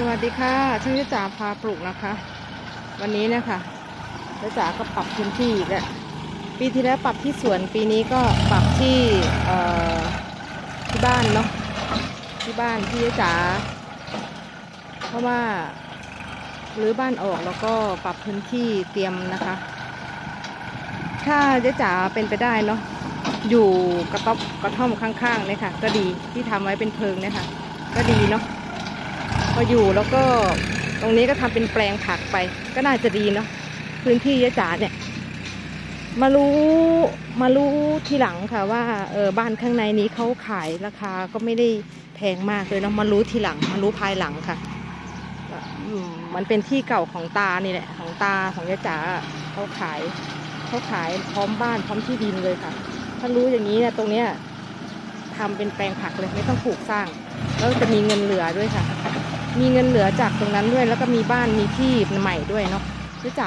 สวัสดีค่ะช่างยจ๋าพาปลูกนะคะ วันนี้นะคะยจ๋าก็ปรับพื้นที่อีกแล้วปีที่แล้วปรับที่สวนปีนี้ก็ปรับที่ที่บ้านเนาะที่บ้านที่ยจ๋าเพราะว่ารื้อบ้านออกแล้วก็ปรับพื้นที่เตรียมนะคะ ถ้ายจ๋าเป็นไปได้เนาะอยู่กระต๊อบกระท่อมข้างๆเนี่ยค่ะ ก็ดีที่ทำไว้เป็นเพิงเนี่ยค่ะ ก็ดีเนาะ พออยู่แล้วก็ตรงนี้ก็ทำเป็นแปลงผักไป ก็น่าจะดีเนาะพื้นที่ยะจ๋าเนี่ย มารู้มารู้ทีหลังค่ะว่าเออบ้านข้างในนี้เขาขายราคาก็ไม่ได้แพงมากเลยเนาะมารู้ทีหลังมารู้ภายหลังค่ะมันเป็นที่เก่าของตานี่แหละ ของตาของยะจ๋าเขาขายเขาขายพร้อมบ้านพร้อมที่ดินเลยค่ะ ถ้ารู้อย่างนี้เนี่ยตรงเนี้ยทำเป็นแปลงผักเลยไม่ต้องปลูกสร้าง แล้วจะมีเงินเหลือด้วยค่ะ มีเงินเหลือจากตรงนั้นด้วย แล้วก็มีบ้านมีที่ใหม่ด้วยเนาะ